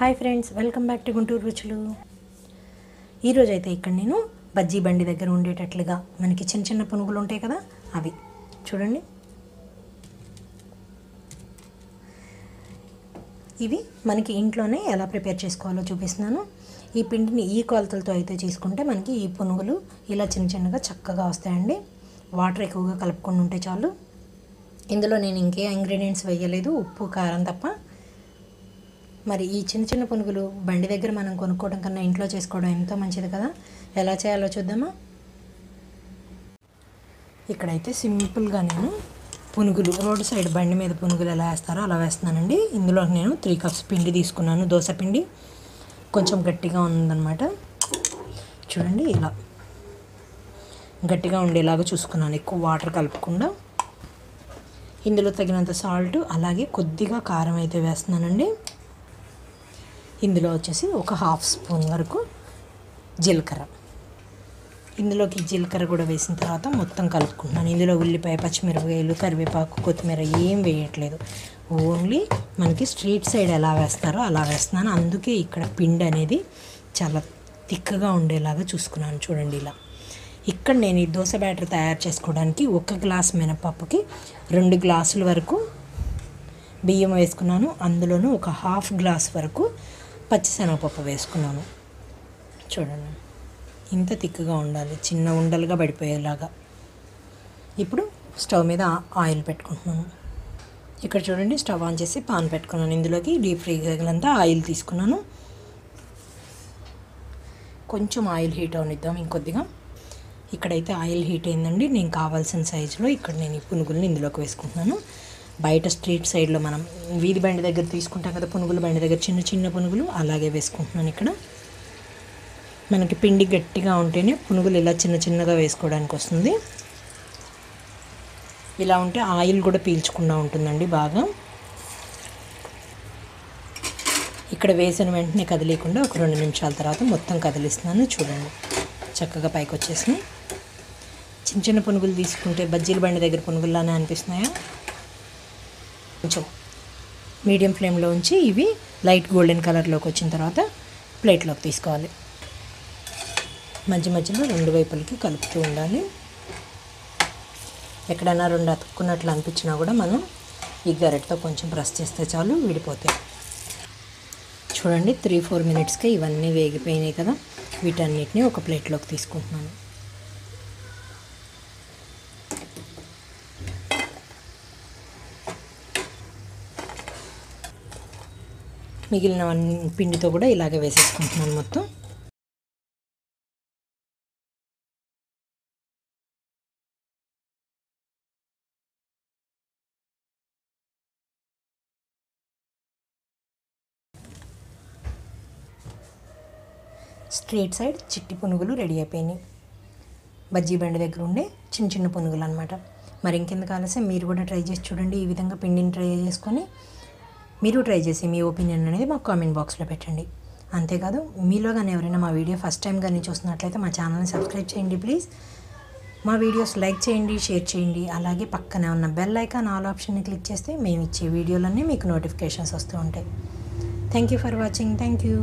Hi friends welcome back to Guntur రుచులు. ఈరోజు అయితే ఇక్కడ నేను బజ్జీ బండి దగ్గర ఉండేటట్లుగా మనకి చిన్న చిన్న పునుగులు ఉంటాయి కదా అవి. చూడండి. ఇవి మనకి ఇంట్లోనే ఎలా ప్రిపేర్ చేసుకోవాలో చూపిస్తున్నాను. ఈ పిండిని ఈ కొలతలతో అయితే చేసుకుంటే మనకి ఈ పునుగులు ఇలా చిన్న చిన్నగా చక్కగా వస్తాయండి. వాటర్ ఎక్కువగా కలుపుకొని ఉంటే చాలు. ఇందులో నేను ఇంకే ఇంగ్రీడియంట్స్ వేయలేదు ఉప్పు కారం తప్ప. మరి ఈ చిన్న చిన్న పునుగులు బండి దగ్గర మనం కొనుక్కోవడం కన్నా ఇంట్లో చేసుకోవడం ఎంతో మంచిది కదా? ఎలా చేయాలో చూద్దామా? ఇక్కడైతే సింపుల్గా నేను పునుగులు రోడ్ సైడ్ బండి మీద పునుగులు ఎలా వేస్తారో అలా వేస్తున్నానండి. ఇందులో నేను త్రీ కప్స్ పిండి తీసుకున్నాను దోశ పిండి. కొంచెం గట్టిగా ఉందన్నమాట. చూడండి ఇలా. గట్టిగా ఉండేలాగా చూసుకున్నాను ఎక్కువ వాటర్ కలపకుండా. ఇందులో తగినంత సాల్ట్ అలాగే కొద్దిగా కారం అయితే వేస్తున్నానండి. ఇందులో వచ్చేసి ఒక హాఫ్ స్పూన్ వరకు జీలకర్ర. ఇందులోకి జీలకర్ర కూడా వేసిన తర్వాత మొత్తం కలుపుకుంటున్నాను. ఇందులో ఉల్లిపాయ పచ్చిమిరపకాయలు కరివేపాకు కొత్తిమీర ఏం వేయట్లేదు. ఓన్లీ మనకి స్ట్రీట్ సైడ్ ఎలా వేస్తారో అలా వేస్తున్నాను. అందుకే ఇక్కడ పిండి అనేది చాలా తిక్కగా ఉండేలాగా చూసుకున్నాను. చూడండి ఇలా. ఇక్కడ నేను ఈ దోశ బ్యాటర్ తయారు చేసుకోవడానికి ఒక గ్లాస్ మినపప్పుకి రెండు గ్లాసుల వరకు బియ్యం వేసుకున్నాను. అందులోనూ ఒక హాఫ్ గ్లాస్ వరకు పచ్చిశనగపప్పు వేసుకున్నాను. చూడండి ఇంత తిక్కుగా ఉండాలి చిన్న ఉండలుగా పడిపోయేలాగా. ఇప్పుడు స్టవ్ మీద ఆయిల్ పెట్టుకుంటున్నాను. ఇక్కడ చూడండి స్టవ్ ఆన్ చేసి పాన్ పెట్టుకున్నాను. ఇందులోకి డీప్ ఫ్రీగలంతా ఆయిల్ తీసుకున్నాను. కొంచెం ఆయిల్ హీట్ అవనిద్దాం ఇంకొద్దిగా. ఇక్కడైతే ఆయిల్ హీట్ అయిందండి. నేను కావాల్సిన సైజులో ఇక్కడ నేను ఈ పునుగులను ఇందులోకి వేసుకుంటున్నాను. బయట స్ట్రీట్ సైడ్లో మనం వీధి బండి దగ్గర తీసుకుంటాం కదా పునుగులు బండి దగ్గర చిన్న చిన్న పునుగులు అలాగే వేసుకుంటున్నాను ఇక్కడ. మనకి పిండి గట్టిగా ఉంటేనే పునుగులు ఇలా చిన్న చిన్నగా వేసుకోవడానికి వస్తుంది. ఇలా ఉంటే ఆయిల్ కూడా పీల్చకుండా ఉంటుందండి బాగా. ఇక్కడ వేసిన వెంటనే కదిలేకుండా ఒక రెండు నిమిషాల తర్వాత మొత్తం కదిలిస్తున్నాను చూడండి. చక్కగా పైకి వచ్చేసినాయి. చిన్న చిన్న పునుగులు తీసుకుంటే బజ్జీల బండి దగ్గర పునుగుల్లానే అనిపిస్తున్నాయా? కొంచెం మీడియం ఫ్లేమ్లో ఉంచి ఇవి లైట్ గోల్డెన్ కలర్లోకి వచ్చిన తర్వాత ప్లేట్లోకి తీసుకోవాలి. మధ్య మధ్యలో రెండు వైపులకి కలుపుతూ ఉండాలి. ఎక్కడైనా రెండు అతుక్కున్నట్లు అనిపించినా కూడా మనం ఈ గరెట్తో కొంచెం ప్రెస్ చేస్తే చాలు విడిపోతాయి. చూడండి త్రీ ఫోర్ మినిట్స్కి ఇవన్నీ వేగిపోయినాయి కదా. వీటన్నిటిని ఒక ప్లేట్లోకి తీసుకుంటున్నాను. మిగిలిన పిండితో కూడా ఇలాగే వేసేసుకుంటున్నాను మొత్తం. స్ట్రీట్ సైడ్ చిట్టి పునుగులు రెడీ అయిపోయినాయి. బజ్జీ బండి దగ్గర ఉండే చిన్న చిన్న పునుగులు అనమాట మరి ఇంకెందుకు ఆలస్యం? మీరు కూడా ట్రై చేసి చూడండి. ఈ విధంగా పిండిని ట్రై చేసుకొని మీరు ట్రై చేసి మీ ఒపీనియన్ అనేది మాకు కామెంట్ బాక్స్లో పెట్టండి. అంతేకాదు మీలో కానీ ఎవరైనా మా వీడియో ఫస్ట్ టైం కానీ చూస్తున్నట్లయితే మా ఛానల్ని సబ్స్క్రైబ్ చేయండి ప్లీజ్ మా వీడియోస్ లైక్ చేయండి షేర్ చేయండి. అలాగే పక్కనే ఉన్న బెల్ ఐకాన్ ఆల్ ఆప్షన్ని క్లిక్ చేస్తే మేము ఇచ్చే వీడియోలన్నీ మీకు నోటిఫికేషన్స్ వస్తూ ఉంటాయి. Thank you for watching thank you